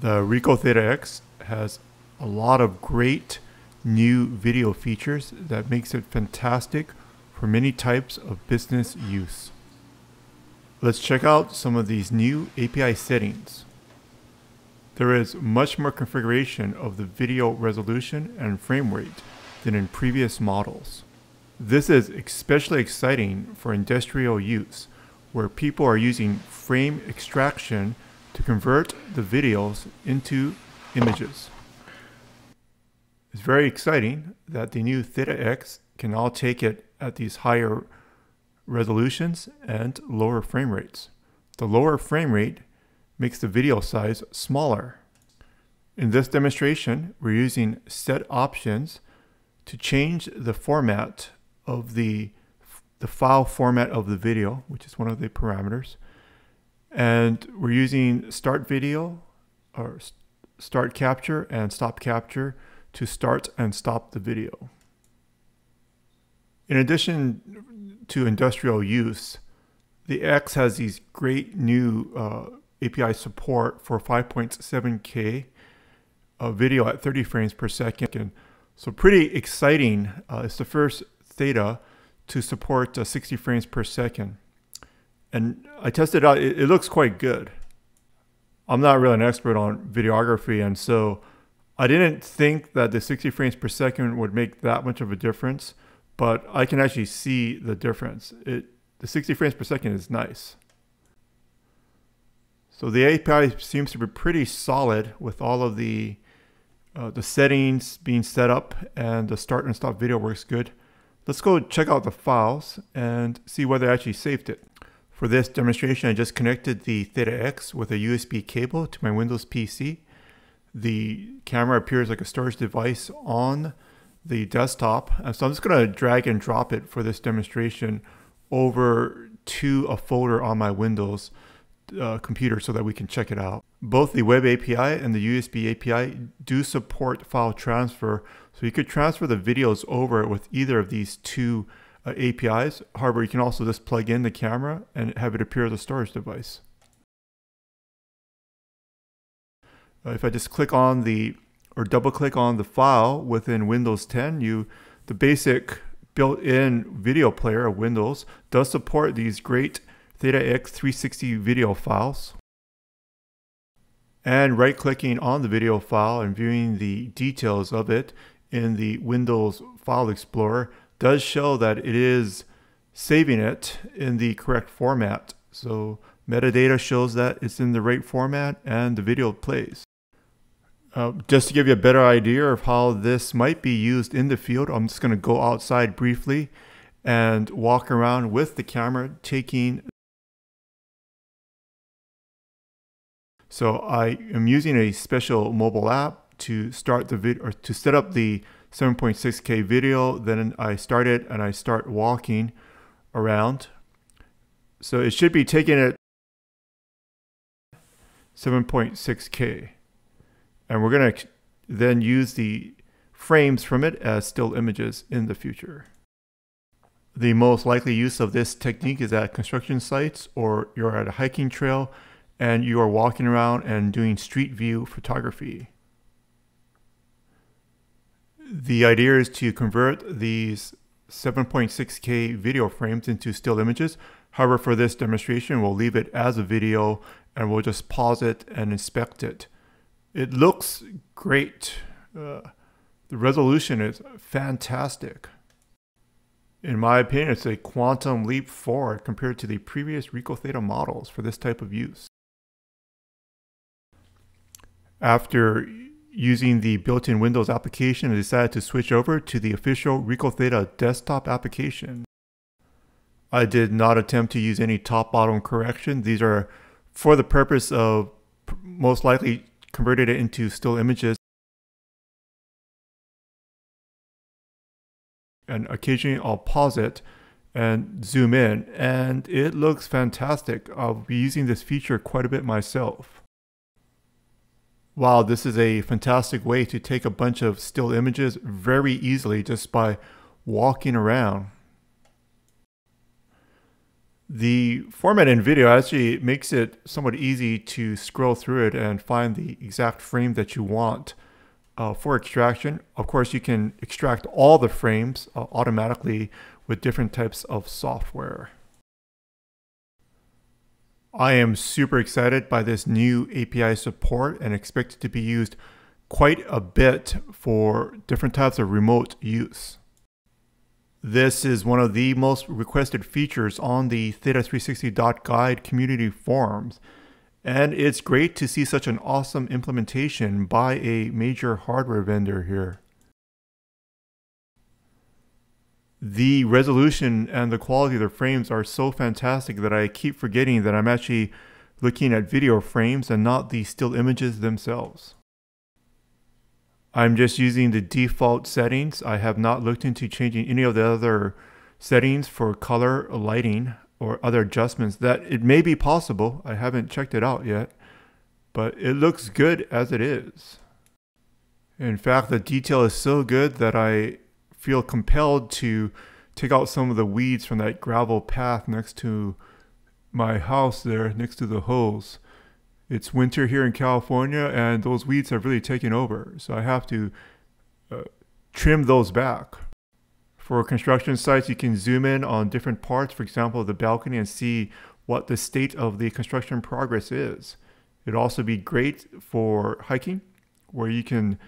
The Ricoh Theta X has a lot of great new video features that makes it fantastic for many types of business use. Let's check out some of these new API settings. There is much more configuration of the video resolution and frame rate than in previous models. This is especially exciting for industrial use, where people are using frame extraction to convert the videos into images. It's very exciting that the new Theta X can now take it at these higher resolutions and lower frame rates. The lower frame rate makes the video size smaller. In this demonstration, we're using set options to change the format of the, the file format of the video, which is one of the parameters. And we're using start video or start capture and stop capture to start and stop the video. In addition to industrial use, the X has these great new uh, API support for 5.7K uh, video at 30 frames per second. So pretty exciting. Uh, it's the first Theta to support uh, 60 frames per second. And I tested out, it, it looks quite good. I'm not really an expert on videography, and so I didn't think that the 60 frames per second would make that much of a difference, but I can actually see the difference. It, the 60 frames per second is nice. So the API seems to be pretty solid with all of the uh, the settings being set up and the start and stop video works good. Let's go check out the files and see whether I actually saved it. For this demonstration, I just connected the Theta X with a USB cable to my Windows PC the camera appears like a storage device on the desktop. So I'm just going to drag and drop it for this demonstration over to a folder on my Windows uh, computer so that we can check it out. Both the web API and the USB API do support file transfer. So you could transfer the videos over with either of these two uh, APIs. However, you can also just plug in the camera and have it appear as a storage device. Uh, if I just click on the or double click on the file within Windows 10, you the basic built-in video player of Windows does support these great Theta X 360 video files. And right-clicking on the video file and viewing the details of it in the Windows File Explorer does show that it is saving it in the correct format. So metadata shows that it's in the right format and the video plays. Uh, just to give you a better idea of how this might be used in the field, I'm just going to go outside briefly and walk around with the camera taking. So I am using a special mobile app to start the video or to set up the 7.6K video. Then I start it and I start walking around. So it should be taking it 7.6K. And we're going to then use the frames from it as still images in the future. The most likely use of this technique is at construction sites or you're at a hiking trail and you are walking around and doing street view photography. The idea is to convert these 7.6K video frames into still images. However, for this demonstration, we'll leave it as a video and we'll just pause it and inspect it. It looks great. Uh, the resolution is fantastic. In my opinion, it's a quantum leap forward compared to the previous Ricoh Theta models for this type of use. After using the built-in Windows application, I decided to switch over to the official Ricoh Theta desktop application. I did not attempt to use any top-bottom correction. These are for the purpose of most likely converted it into still images. And occasionally I'll pause it and zoom in and it looks fantastic. I'll be using this feature quite a bit myself. Wow, this is a fantastic way to take a bunch of still images very easily just by walking around. The format in video actually makes it somewhat easy to scroll through it and find the exact frame that you want uh, for extraction. Of course, you can extract all the frames uh, automatically with different types of software. I am super excited by this new API support and expect it to be used quite a bit for different types of remote use. This is one of the most requested features on the Theta360.guide community forums, and it's great to see such an awesome implementation by a major hardware vendor here. The resolution and the quality of the frames are so fantastic that I keep forgetting that I'm actually looking at video frames and not the still images themselves. I'm just using the default settings. I have not looked into changing any of the other settings for color, lighting, or other adjustments that it may be possible. I haven't checked it out yet, but it looks good as it is. In fact, the detail is so good that I feel compelled to take out some of the weeds from that gravel path next to my house there, next to the hose it's winter here in California and those weeds have really taken over. So I have to uh, trim those back. For construction sites, you can zoom in on different parts, for example, the balcony and see what the state of the construction progress is. It'd also be great for hiking where you can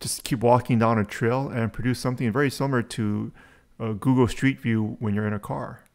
just keep walking down a trail and produce something very similar to uh, Google Street View when you're in a car.